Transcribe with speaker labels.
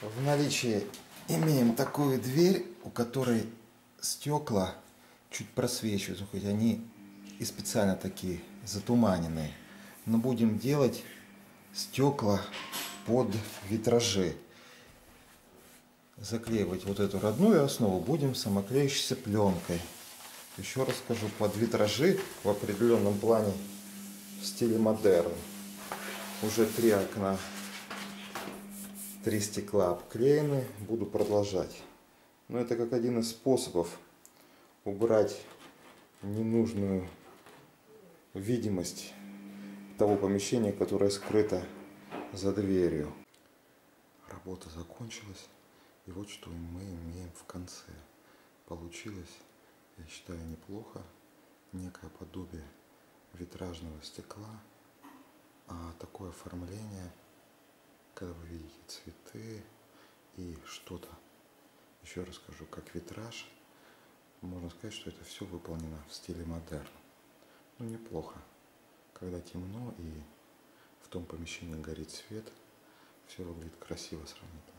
Speaker 1: В наличии имеем такую дверь, у которой стекла чуть просвечивают, хоть они и специально такие затуманенные. Но будем делать стекла под витражи. Заклеивать вот эту родную основу будем самоклеющейся пленкой. Еще раз скажу, под витражи в определенном плане в стиле модерн. Уже три окна Три стекла обклеены, буду продолжать. Но это как один из способов убрать ненужную видимость того помещения, которое скрыто за дверью. Работа закончилась. И вот что мы имеем в конце. Получилось, я считаю, неплохо. Некое подобие витражного стекла. А такое оформление – когда вы видите цветы и что-то, еще расскажу, как витраж, можно сказать, что это все выполнено в стиле модерн. Ну, неплохо. Когда темно и в том помещении горит свет, все выглядит красиво сравнительно.